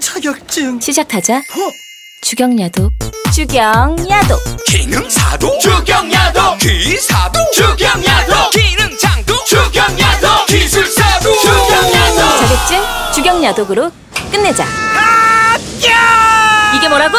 자격증 시작하자. 어? 주경야도. 주경야도. 기능사도 주경야도 기사도 주경야도 기능장도 주경야도 기술사도 주경야도 자격증 주경야독으로 끝내자. 이게 뭐라고?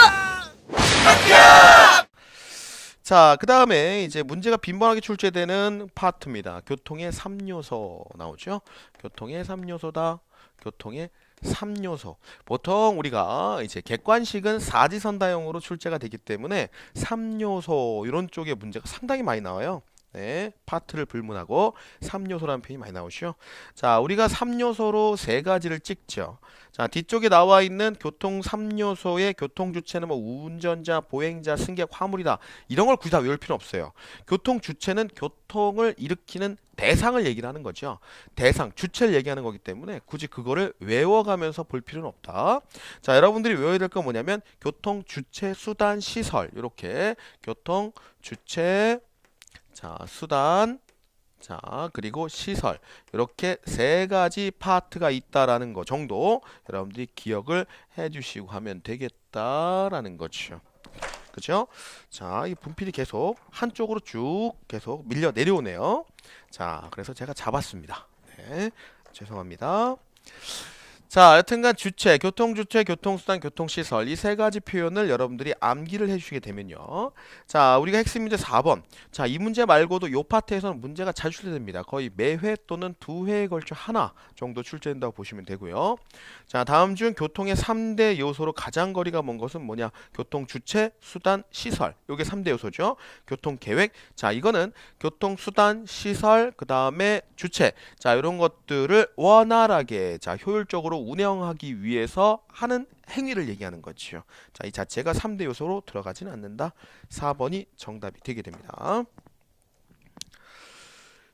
자, 그 다음에 이제 문제가 빈번하게 출제되는 파트입니다. 교통의 3요소 나오죠? 교통의 3요소다. 교통의 3요소. 보통 우리가 이제 객관식은 사지선다형으로 출제가 되기 때문에 3요소 이런 쪽의 문제가 상당히 많이 나와요. 네, 파트를 불문하고 3요소라는 표현이 많이 나오죠. 자, 우리가 3요소로 세 가지를 찍죠. 자, 뒤쪽에 나와 있는 교통 3요소의 교통 주체는 뭐 운전자, 보행자, 승객, 화물이다. 이런 걸 굳이 다 외울 필요 없어요. 교통 주체는 교통을 일으키는 대상을 얘기를 하는 거죠. 대상, 주체를 얘기하는 거기 때문에 굳이 그거를 외워가면서 볼 필요는 없다. 자, 여러분들이 외워야 될 건 뭐냐면 교통 주체, 수단, 시설 이렇게 교통 주체, 자, 수단, 자, 그리고 시설. 이렇게 세 가지 파트가 있다라는 거 정도 여러분들이 기억을 해 주시고 하면 되겠다라는 거죠. 그죠? 자, 이 분필이 계속 한쪽으로 쭉 계속 밀려 내려오네요. 자, 그래서 제가 잡았습니다. 네, 죄송합니다. 자, 여튼간 주체, 교통주체, 교통수단, 교통시설 이 세 가지 표현을 여러분들이 암기를 해주시게 되면요. 자, 우리가 핵심 문제 4번. 자, 이 문제 말고도 요 파트에서는 문제가 잘 출제됩니다. 거의 매회 또는 두 회에 걸쳐 하나 정도 출제된다고 보시면 되고요. 자, 다음 중 교통의 3대 요소로 가장 거리가 먼 것은 뭐냐? 교통주체, 수단, 시설. 요게 3대 요소죠. 교통계획. 자, 이거는 교통수단, 시설, 그 다음에 주체. 자, 이런 것들을 원활하게, 자, 효율적으로 운영하기 위해서 하는 행위를 얘기하는 거죠. 자, 이 자체가 3대 요소로 들어가지는 않는다. 4번이 정답이 되게 됩니다.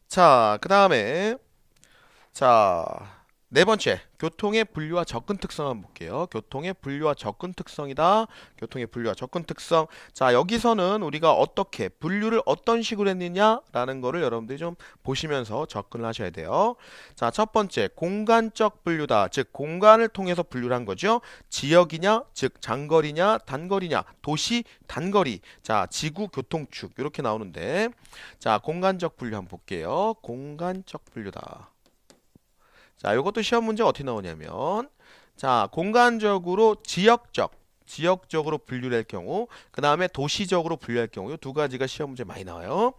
자, 그 다음에 자, 네 번째, 교통의 분류와 접근 특성 한번 볼게요. 교통의 분류와 접근 특성이다. 교통의 분류와 접근 특성. 자, 여기서는 우리가 어떻게 분류를 어떤 식으로 했느냐라는 거를 여러분들이 좀 보시면서 접근을 하셔야 돼요. 자, 첫 번째, 공간적 분류다. 즉, 공간을 통해서 분류를 한 거죠. 지역이냐, 즉 장거리냐, 단거리냐, 도시, 단거리. 자, 지구 교통축 이렇게 나오는데 자, 공간적 분류 한번 볼게요. 공간적 분류다. 자, 이것도 시험 문제 어떻게 나오냐면 자, 공간적으로 지역적 지역적으로 분류할 경우, 그 다음에 도시적으로 분류할 경우, 이두 가지가 시험 문제 많이 나와요.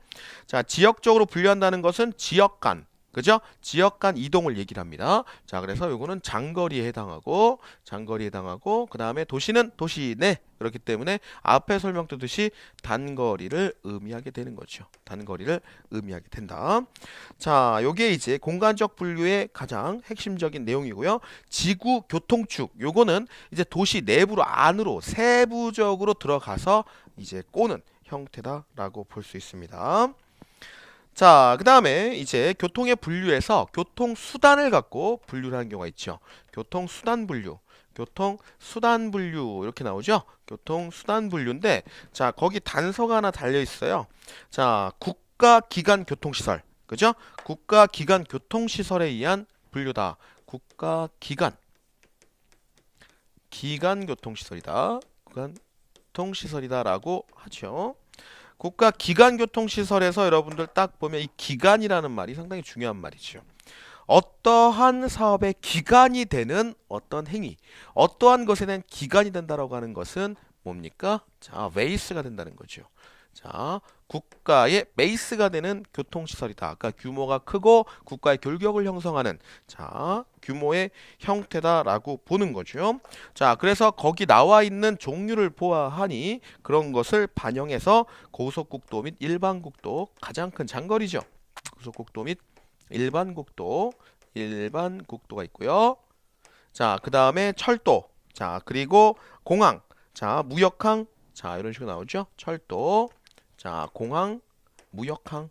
자, 지역적으로 분류한다는 것은 지역 간, 그죠? 지역 간 이동을 얘기를 합니다. 자, 그래서 요거는 장거리에 해당하고, 장거리에 해당하고, 그 다음에 도시는 도시 내. 그렇기 때문에 앞에 설명드렸듯이 단거리를 의미하게 되는 거죠. 단거리를 의미하게 된다. 자, 요게 이제 공간적 분류의 가장 핵심적인 내용이고요. 지구 교통축. 요거는 이제 도시 내부로 안으로 세부적으로 들어가서 이제 꼬는 형태다라고 볼 수 있습니다. 자, 그 다음에 이제 교통의 분류에서 교통수단을 갖고 분류를 하는 경우가 있죠. 교통수단 분류. 교통수단 분류 이렇게 나오죠. 교통수단 분류인데 자, 거기 단서가 하나 달려 있어요. 자, 국가기관 교통시설. 그죠? 국가기관 교통시설에 의한 분류다. 국가기관. 기관 교통시설이다. 기관 교통시설이다라고 하죠. 국가 기관 교통시설에서 여러분들 딱 보면 이 기관이라는 말이 상당히 중요한 말이죠. 어떠한 사업의 기관이 되는 어떤 행위, 어떠한 것에 대한 기관이 된다라고 하는 것은 뭡니까? 자, 베이스가 된다는 거죠. 자, 국가의 베이스가 되는 교통시설이다. 아까 규모가 크고 국가의 결격을 형성하는 자 규모의 형태다라고 보는 거죠. 자, 그래서 거기 나와 있는 종류를 보아하니 그런 것을 반영해서 고속국도 및 일반국도 가장 큰 장거리죠. 고속국도 및 일반국도 일반국도가 있고요. 자, 그 다음에 철도. 자, 그리고 공항. 자, 무역항. 자, 이런 식으로 나오죠. 철도. 자, 공항, 무역항,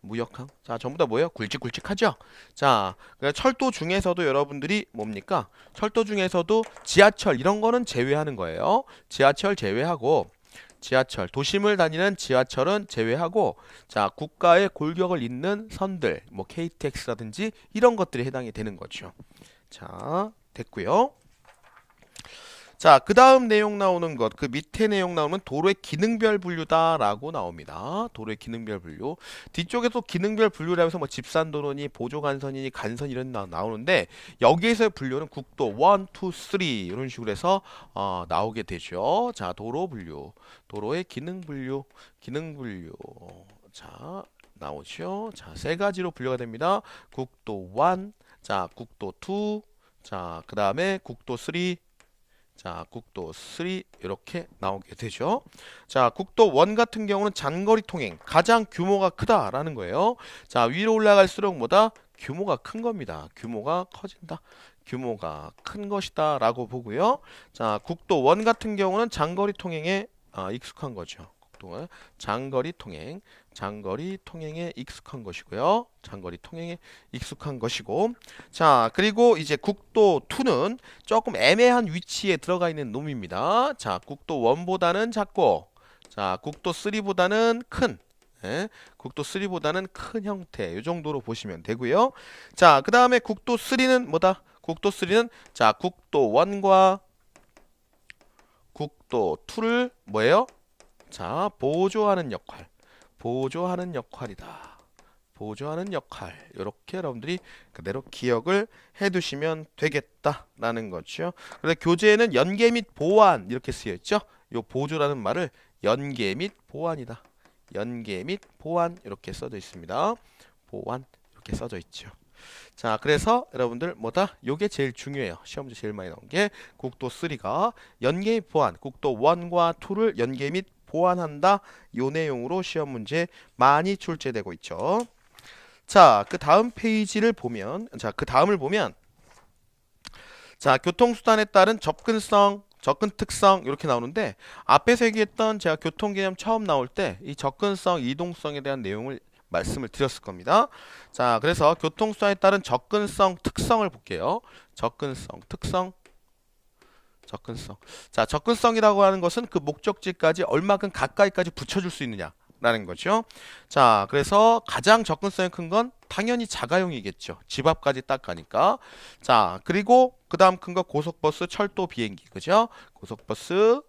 무역항. 자, 전부 다 뭐예요? 굵직굵직하죠? 자, 철도 중에서도 여러분들이 뭡니까? 철도 중에서도 지하철 이런 거는 제외하는 거예요. 지하철 제외하고 지하철, 도심을 다니는 지하철은 제외하고 자, 국가의 골격을 잇는 선들, 뭐 KTX라든지 이런 것들이 해당이 되는 거죠. 자, 됐고요. 자, 그 다음 내용 나오는 것, 그 밑에 내용 나오면 도로의 기능별 분류다라고 나옵니다. 도로의 기능별 분류. 뒤쪽에서 기능별 분류라 해서 뭐 집산도로니 보조간선이니 간선 이런 나, 나오는데 여기에서의 분류는 국도 1, 2, 3 이런 식으로 해서 어, 나오게 되죠. 자, 도로 분류. 도로의 기능 분류. 기능 분류. 자, 나오죠. 자, 세 가지로 분류가 됩니다. 국도 1, 자, 국도 2, 자, 그 다음에 국도 3, 자, 국도 3 이렇게 나오게 되죠. 자, 국도 1 같은 경우는 장거리 통행 가장 규모가 크다라는 거예요. 자, 위로 올라갈수록 뭐다? 규모가 큰 겁니다. 규모가 커진다. 규모가 큰 것이다 라고 보고요. 자, 국도 1 같은 경우는 장거리 통행에 아, 익숙한 거죠. 국도 장거리 통행, 장거리 통행에 익숙한 것이고요. 장거리 통행에 익숙한 것이고 자 그리고 이제 국도 2는 조금 애매한 위치에 들어가 있는 놈입니다. 자 국도 1보다는 작고 자 국도 3보다는 큰 예, 국도 3보다는 큰 형태 이 정도로 보시면 되고요. 자 그 다음에 국도 3는 뭐다? 국도 3는 자 국도 1과 국도 2를 뭐예요? 자 보조하는 역할 보조하는 역할이다. 보조하는 역할 이렇게 여러분들이 그대로 기억을 해 두시면 되겠다라는 거죠. 그래서 교재에는 연계 및 보완 이렇게 쓰여 있죠. 요 보조라는 말을 연계 및 보완이다. 연계 및 보완 이렇게 써져 있습니다. 보완 이렇게 써져 있죠. 자, 그래서 여러분들 뭐다? 요게 제일 중요해요. 시험 문제 제일 많이 나온 게 국도 3가 연계 및 보완, 국도 1과 2를 연계 및 보완한다. 요 내용으로 시험 문제 많이 출제되고 있죠. 자, 그 다음 페이지를 보면 자, 그 다음을 보면 자, 교통수단에 따른 접근성, 접근 특성 이렇게 나오는데 앞에서 얘기했던 제가 교통 개념 처음 나올 때 이 접근성, 이동성에 대한 내용을 말씀을 드렸을 겁니다. 자, 그래서 교통수단에 따른 접근성 특성을 볼게요. 접근성, 특성 접근성. 자, 접근성이라고 하는 것은 그 목적지까지 얼마큼 가까이까지 붙여줄 수 있느냐. 라는 거죠. 자, 그래서 가장 접근성이 큰 건 당연히 자가용이겠죠. 집 앞까지 딱 가니까. 자, 그리고 그 다음 큰 거 고속버스, 철도, 비행기. 그죠? 고속버스,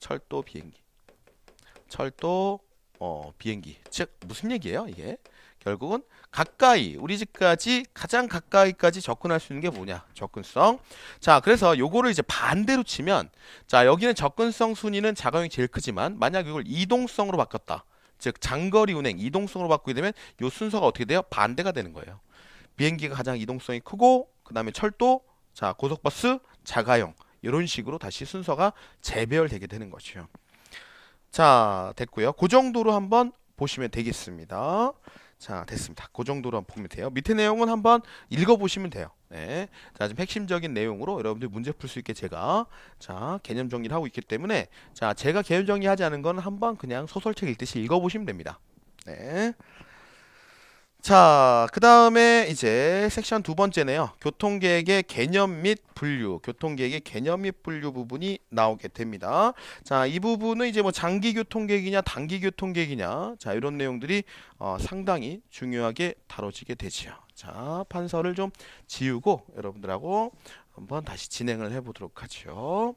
철도, 비행기. 철도, 어, 비행기. 즉, 무슨 얘기예요, 이게? 결국은 가까이 우리 집까지 가장 가까이까지 접근할 수 있는 게 뭐냐? 접근성. 자 그래서 요거를 이제 반대로 치면 자 여기는 접근성 순위는 자가용이 제일 크지만 만약 이걸 이동성으로 바꿨다. 즉 장거리 운행 이동성으로 바꾸게 되면 요 순서가 어떻게 돼요? 반대가 되는 거예요. 비행기가 가장 이동성이 크고 그 다음에 철도 자 고속버스 자가용 이런 식으로 다시 순서가 재배열되게 되는 거죠. 자 됐고요. 그 정도로 한번 보시면 되겠습니다 자 됐습니다. 그 정도로 보면 돼요. 밑에 내용은 한번 읽어보시면 돼요. 네. 자 지금 핵심적인 내용으로 여러분들 문제 풀 수 있게 제가 자 개념 정리를 하고 있기 때문에 자 제가 개념 정리하지 않은 건 한번 그냥 소설책 읽듯이 읽어보시면 됩니다. 네. 자, 그 다음에 이제 섹션 두 번째네요. 교통계획의 개념 및 분류, 교통계획의 개념 및 분류 부분이 나오게 됩니다. 자, 이 부분은 이제 뭐 장기 교통계획이냐, 단기 교통계획이냐, 자, 이런 내용들이 어, 상당히 중요하게 다뤄지게 되지요. 자, 판서를 좀 지우고 여러분들하고 한번 다시 진행을 해보도록 하죠.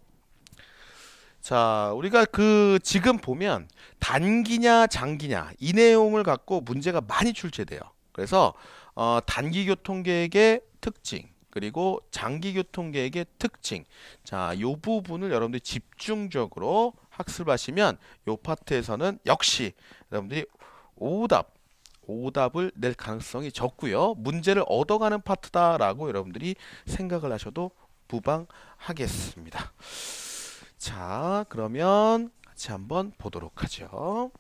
자, 우리가 그 지금 보면 단기냐 장기냐 이 내용을 갖고 문제가 많이 출제돼요. 그래서 어, 단기 교통 계획의 특징 그리고 장기 교통 계획의 특징 자, 요 부분을 여러분들이 집중적으로 학습하시면 요 파트에서는 역시 여러분들이 오답 오답을 낼 가능성이 적고요. 문제를 얻어가는 파트다라고 여러분들이 생각을 하셔도 무방하겠습니다. 자, 그러면 같이 한번 보도록 하죠.